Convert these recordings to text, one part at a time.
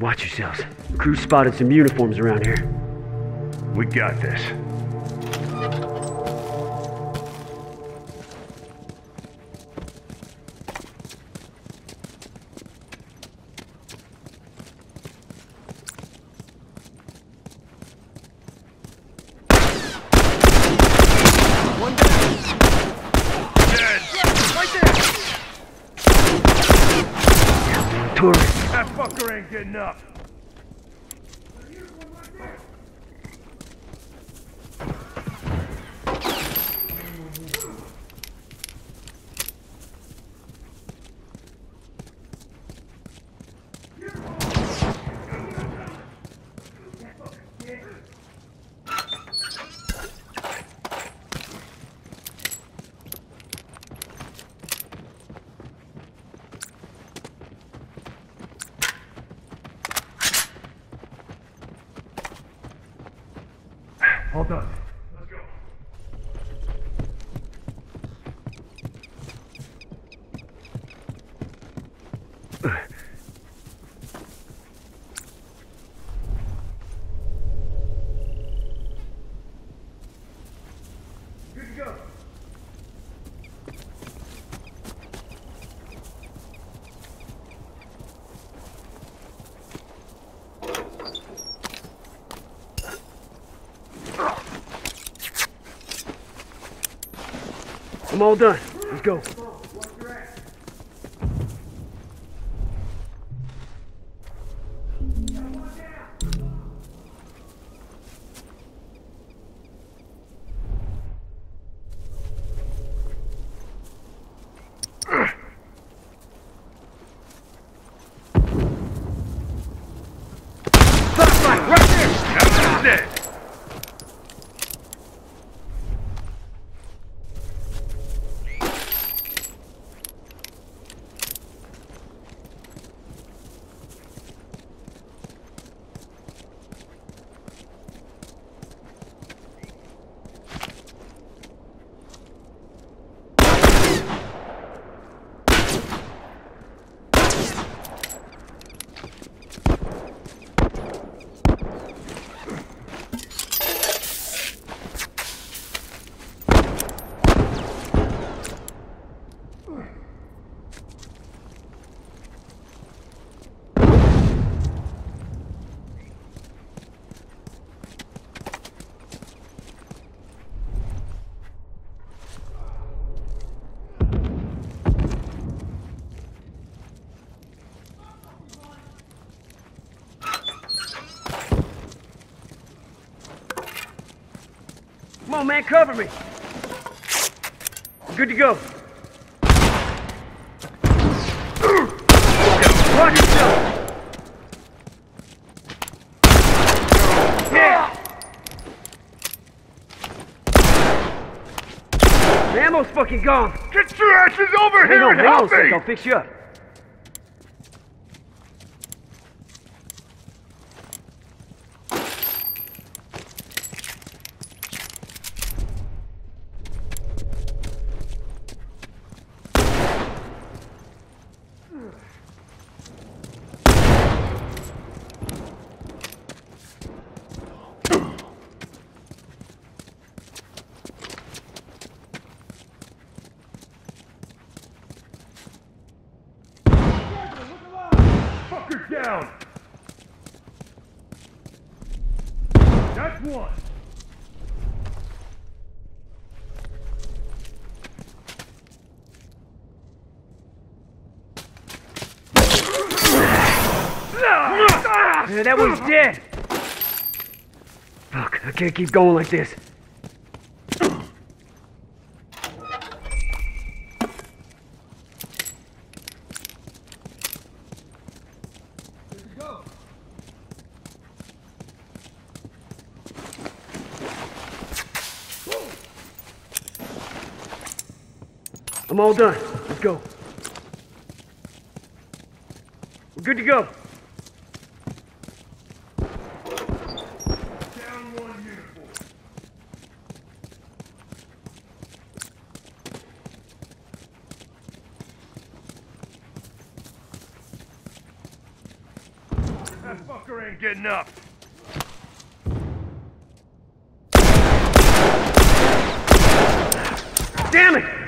Watch yourselves. Crew spotted some uniforms around here. We got this. One down. Dead! Right there. Tourist. That fucker ain't getting up. All done. Let's go. Good to go. I'm all done. Let's go. Come on, man, cover me. Good to go. Watch yourself. Yeah. The ammo's fucking gone. Get your asses over Hang here on, and hang on help sec. me! I'll fix you up. Fucker down! That's one! Uh, that one's dead. Fuck, I can't keep going like this. I'm all done. Let's go. We're good to go. Down one uniform. That fucker ain't getting up. Damn it!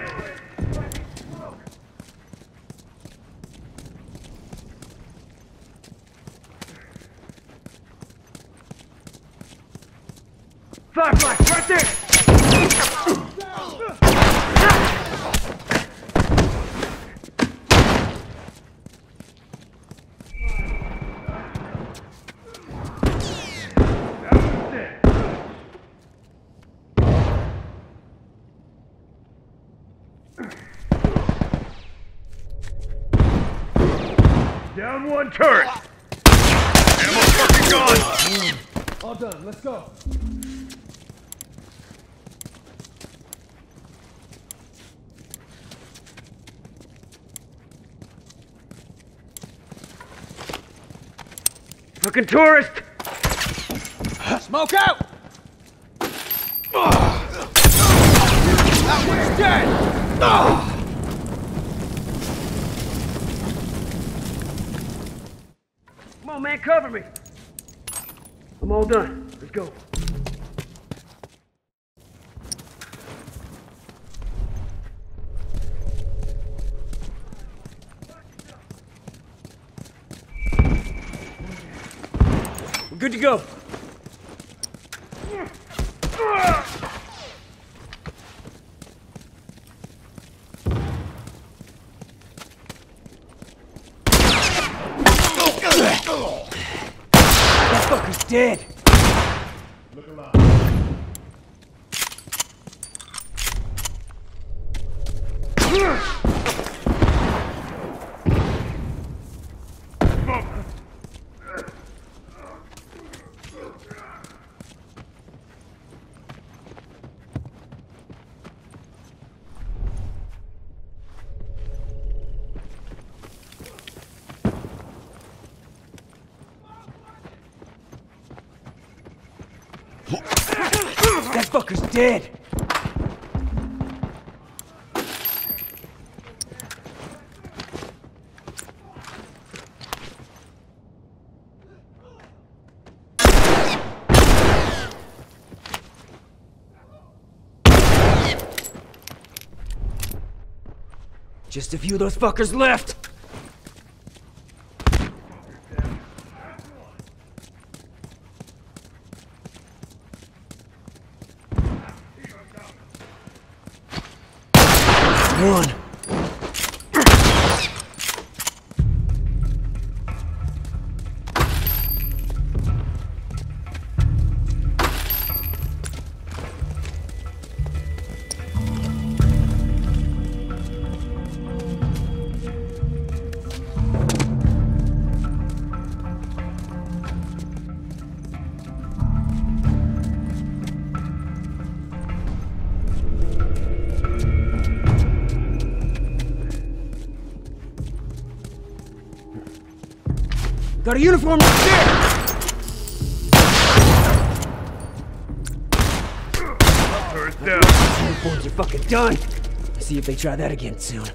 Firefly, right there! Down one turret. Ammo fucking gone. All done. Let's go. Fucking tourist! Smoke out! That one's dead! Come on, man, cover me! I'm all done. Let's go. Good to go. That fucker's dead. Look alive. That fucker's dead. Just a few of those fuckers left. One. Got a uniform right there! Turret down. Uniforms are fucking done. See if they try that again soon.